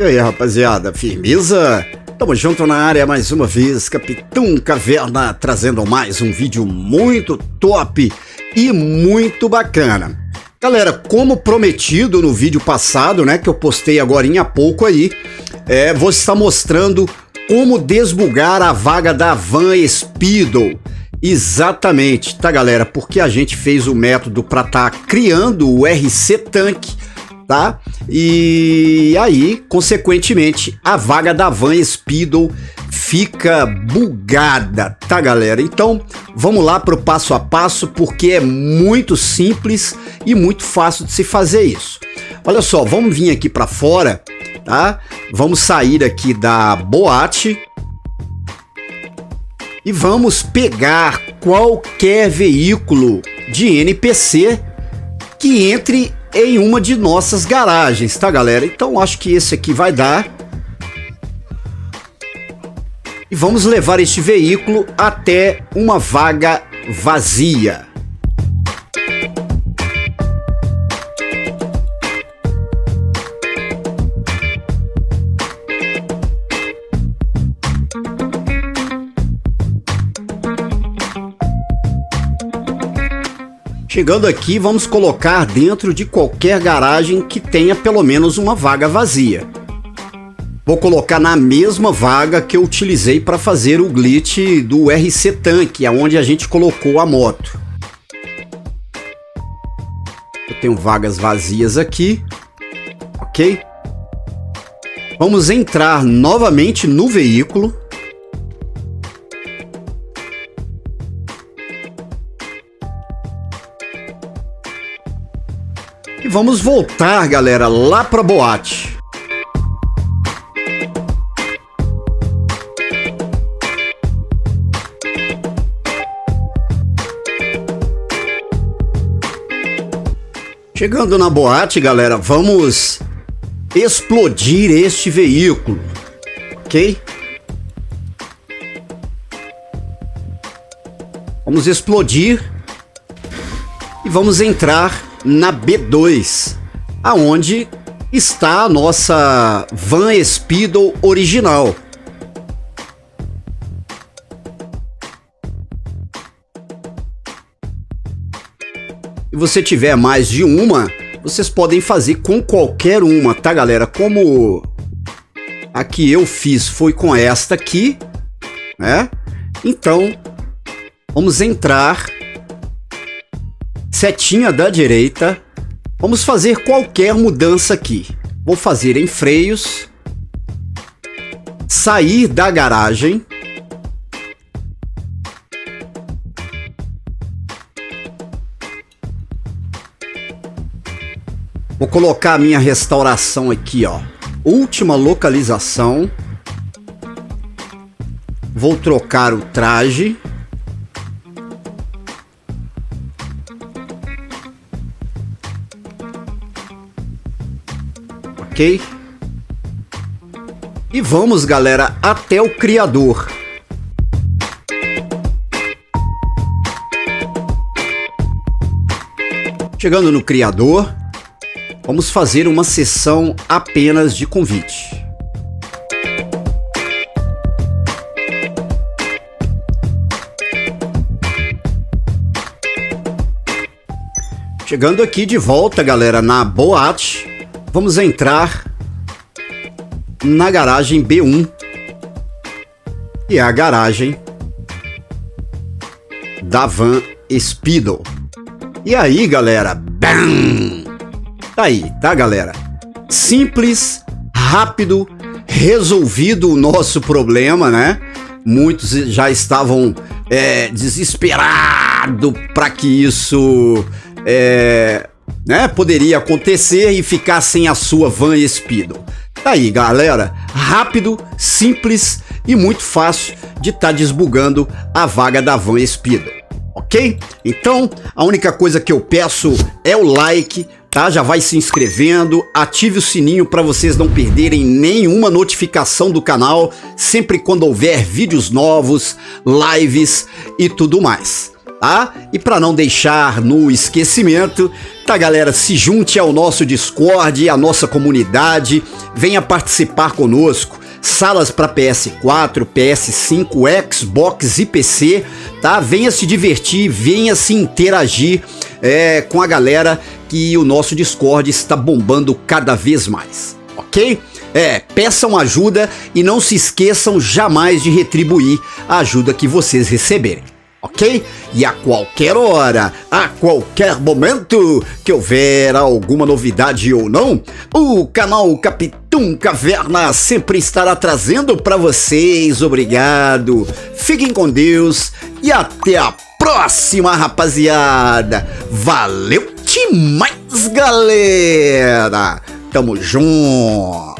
E aí, rapaziada, firmeza? Tamo junto na área mais uma vez, Capitão Caverna trazendo mais um vídeo muito top e muito bacana. Galera, como prometido no vídeo passado, né, que eu postei agora há pouco aí, é, vou estar mostrando como desbugar a vaga da Van Speedo. Exatamente, tá galera? Porque a gente fez o método para estar tá criando o RC Tank tá? E aí, consequentemente, a vaga da Van Speedo fica bugada, tá, galera? Então, vamos lá pro passo a passo, porque é muito simples e muito fácil de se fazer isso. Olha só, vamos vir aqui para fora, tá? Vamos sair aqui da boate e vamos pegar qualquer veículo de NPC que entre em uma de nossas garagens, tá galera? Então acho que esse aqui vai dar. E vamos levar este veículo até uma vaga vazia. Chegando aqui, vamos colocar dentro de qualquer garagem que tenha pelo menos uma vaga vazia. Vou colocar na mesma vaga que eu utilizei para fazer o glitch do RC Tank, aonde a gente colocou a moto. Eu tenho vagas vazias aqui, ok? Vamos entrar novamente no veículo. E vamos voltar, galera, lá pra boate. Chegando na boate, galera, vamos explodir este veículo, ok? Vamos explodir e vamos entrar na B2, aonde está a nossa Van Speedo original. Se você tiver mais de uma, vocês podem fazer com qualquer uma, tá galera? Como a que eu fiz foi com esta aqui, né? Então, vamos entrar setinha da direita, vamos fazer qualquer mudança aqui. Vou fazer em freios, sair da garagem, Vou colocar a minha restauração aqui, ó. Última localização. Vou trocar o traje. Ok? E vamos, galera, até o criador. Chegando no criador, vamos fazer uma sessão apenas de convite. Chegando aqui de volta, galera, na boate, Vamos entrar na garagem B1, que é a garagem da Van Speedo. E aí, galera, bam! Tá aí, tá, galera? Simples, rápido, resolvido o nosso problema, né? Muitos já estavam é, desesperados para que isso é, né, poderia acontecer e ficar sem a sua van Speedo. Aí, galera, rápido, simples e muito fácil de estar tá desbugando a vaga da Van Speedo. Ok? Então, a única coisa que eu peço é o like, tá? Já vai se inscrevendo, ative o sininho para vocês não perderem nenhuma notificação do canal, sempre quando houver vídeos novos, lives e tudo mais. Tá? E para não deixar no esquecimento, tá galera, se junte ao nosso Discord, à nossa comunidade, venha participar conosco. Salas para PS4, PS5, Xbox e PC, tá? Venha se divertir, venha se interagir é, com a galera que o nosso Discord está bombando cada vez mais, ok? É, peçam ajuda e não se esqueçam jamais de retribuir a ajuda que vocês receberem ok? E a qualquer hora, a qualquer momento que houver alguma novidade ou não, o canal Capitão Caverna sempre estará trazendo para vocês. Obrigado, fiquem com Deus e até a próxima, rapaziada. Valeu demais, galera. Tamo junto.